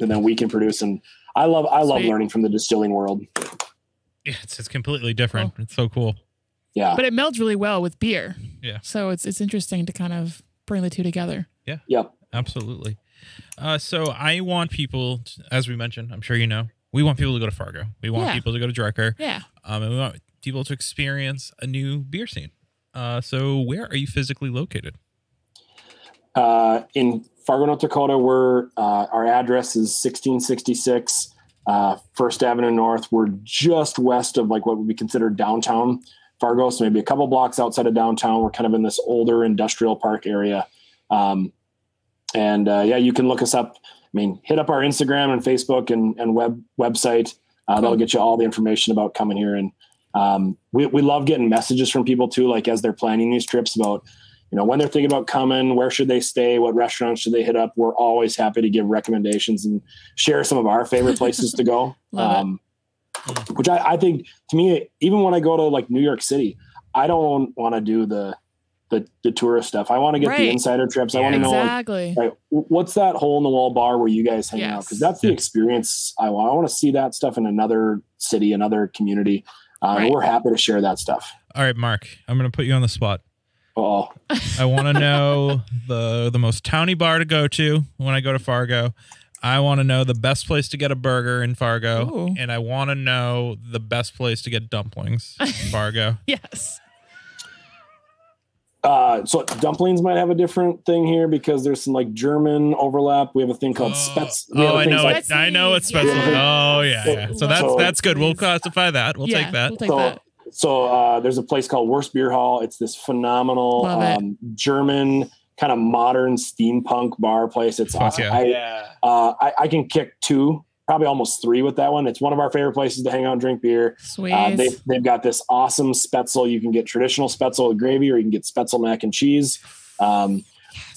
and then we can produce. And I love I love Sweet. learning from the distilling world. Yeah, it's, it's completely different. It's so cool. Yeah, but it melds really well with beer. Yeah. So it's it's interesting to kind of bring the two together. Yeah. Yep. Absolutely. Uh, so I want people, t- as we mentioned, I'm sure you know, we want people to go to Fargo. We want Yeah. people to go to Drekker. Yeah. Um, and we want people to experience a new beer scene. Uh, so where are you physically located? uh, in Fargo, North Dakota, we're uh, our address is 1666 uh, First Avenue North. We're just west of like what would be considered downtown Fargo, so maybe a couple blocks outside of downtown. We're kind of in this older industrial park area, um, and uh, yeah, you can look us up. I mean, hit up our Instagram and Facebook and, and web website. Uh, That'll get you all the information about coming here. And um, we, we love getting messages from people too, like as they're planning these trips about, you know, when they're thinking about coming, where should they stay? What restaurants should they hit up? We're always happy to give recommendations and share some of our favorite places to go. Um, which I, I think to me, even when I go to like New York City, I don't want to do the, the, the tourist stuff. I want to get Right. the insider trips. I want to know Exactly. Right. W- What's that hole in the wall bar where you guys hang out? Because that's the experience I want. I want to see that stuff in another city, another community. Uh, Right. We're happy to share that stuff. All right, Mark, I'm going to put you on the spot. Oh, I want to know the the most towny bar to go to when I go to Fargo. I want to know the best place to get a burger in Fargo, Ooh. and I want to know the best place to get dumplings in Fargo. Yes. Uh, so dumplings might have a different thing here because there's some like German overlap. We have a thing called Spetz. oh, a I thing know called- it. I know it's special. Yeah. Oh yeah, yeah. So that's So- that's good. We'll classify that. We'll yeah, take that. We'll take So, that. so uh, there's a place called Wurst Bier Hall. It's this phenomenal um, German kind of modern steampunk bar place. It's Fuck awesome. yeah. I, Yeah. Uh, I, I can kick two, probably almost three with that one. It's one of our favorite places to hang out and drink beer. Sweet. Uh, they, they've got this awesome spaetzle. You can get traditional spaetzle with gravy, or you can get spaetzle mac and cheese. Um,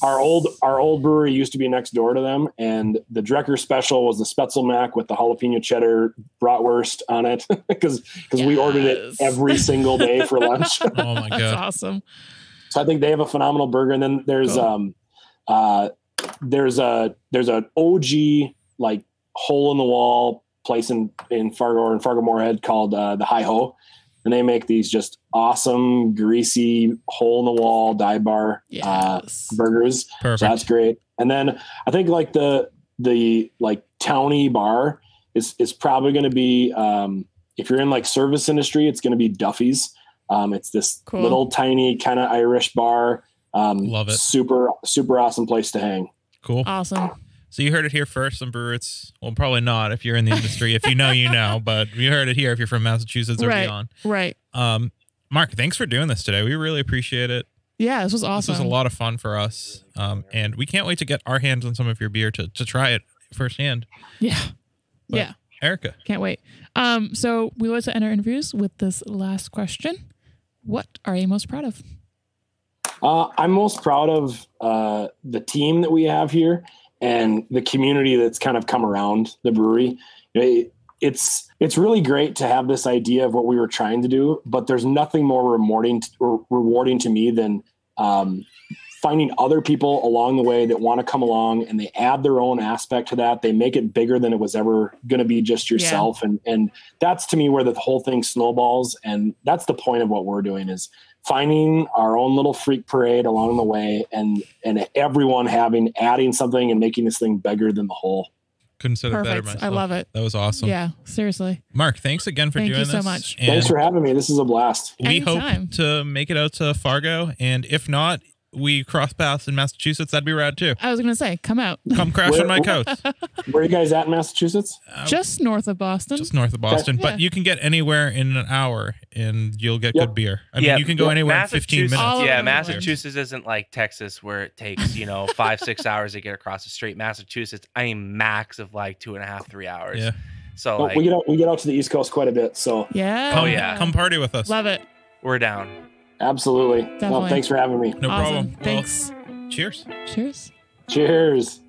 our old our old brewery used to be next door to them, and the Drekker special was the spaetzle mac with the jalapeno cheddar bratwurst on it because because we ordered it every single day for lunch. Oh my god, That's god. awesome. So I think they have a phenomenal burger. And then there's Cool. um uh there's a there's an OG like hole in the wall place in in Fargo or in Fargo Moorhead called uh, the High Ho. And they make these just awesome, greasy, hole in the wall dive bar uh, Yes. burgers. So that's great. And then I think like the the like towny bar is is probably going to be um, if you're in like service industry, it's going to be Duffy's. Um, it's this Cool. little tiny kind of Irish bar. Um, Love it. Super super awesome place to hang. Cool. Awesome. So you heard it here first on Brew Roots. Well, probably not if you're in the industry. if you know, you know. But you heard it here if you're from Massachusetts or Right. beyond. Right. Um, Mark, thanks for doing this today. We really appreciate it. Yeah, this was awesome. This was a lot of fun for us, um, and we can't wait to get our hands on some of your beer to to try it firsthand. Yeah. But- yeah. Erica, Can't wait. Um, so we always end our interviews with this last question. What are you most proud of? Uh, I'm most proud of uh, the team that we have here and the community that's kind of come around the brewery. It- it's it's really great to have this idea of what we were trying to do, but there's nothing more rewarding or rewarding to me than um, finding other people along the way that want to come along and they add their own aspect to that. They make it bigger than it was ever going to be just yourself, and and that's to me where the whole thing snowballs. And that's the point of what we're doing is finding our own little freak parade along the way and and everyone having adding something and making this thing bigger than the whole couldn't say it better myself. I love it. That was awesome. Yeah, seriously. Mark, thanks again for Thank doing you so much. And thanks for having me this is a blast we Anytime. hope to make it out to Fargo, and if not, we cross paths in Massachusetts. That'd be rad too. I was gonna say, come out. Come crash on my couch. where are you guys at in massachusetts Uh, Just north of Boston. just north of Boston, Yeah. but you can get anywhere in an hour, and you'll get Yep. good beer. I Yeah. mean, you can go Yep. anywhere in 15 minutes. All yeah, the place. Massachusetts isn't like Texas where it takes, you know, five, six hours to get across the street. Massachusetts, I mean, max of like two and a half, three hours. Yeah. So But like we get out we get out to the East Coast quite a bit, so Yeah. Oh, yeah. Come party with us. Love it. we're down. Absolutely. Well, thanks for having me. No awesome. problem. Well, Thanks. cheers. Cheers. Cheers.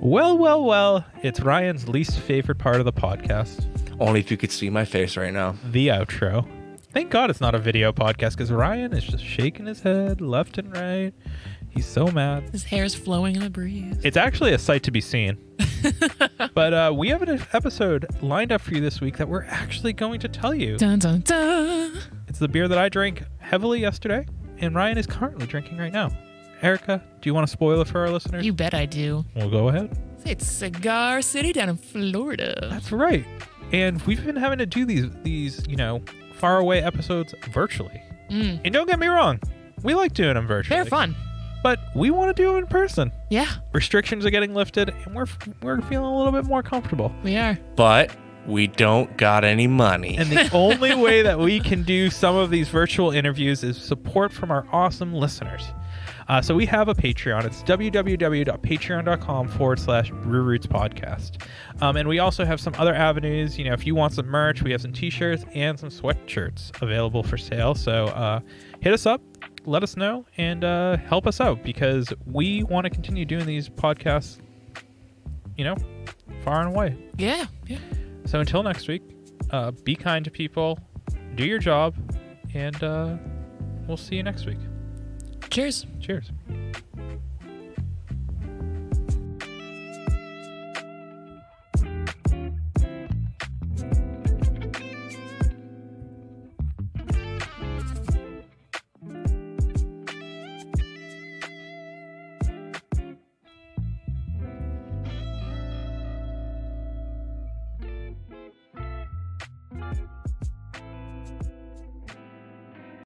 Well, well, well. It's Ryan's least favorite part of the podcast, Only if you could see my face right now. the outro. Thank God it's not a video podcast because Ryan is just shaking his head left and right. He's so mad. His hair's flowing in the breeze. It's actually a sight to be seen. but uh, we have an episode lined up for you this week that we're actually going to tell you. Dun dun dun. It's the beer that I drank heavily yesterday, and Ryan is currently drinking right now. Erica, do you want to spoil it for our listeners? You bet I do. We'll go ahead. It's Cigar City down in Florida. That's right. And we've been having to do these these, you know, far away episodes virtually. Mm. And don't get me wrong, we like doing them virtually. They're fun. But we want to do them in person. Yeah, Restrictions are getting lifted, and we're we're feeling a little bit more comfortable. we are. But we don't got any money. And the only way that we can do some of these virtual interviews is support from our awesome listeners. Uh, so we have a Patreon. It's www.patreon.com forward slash Brew Roots Podcast. Um, and we also have some other avenues. You know, if you want some merch, we have some t shirts and some sweatshirts available for sale. So uh, hit us up, let us know, and uh, help us out because we want to continue doing these podcasts, you know, far and away. Yeah, yeah. So until next week, uh, be kind to people, do your job, and uh, we'll see you next week. Cheers. Cheers.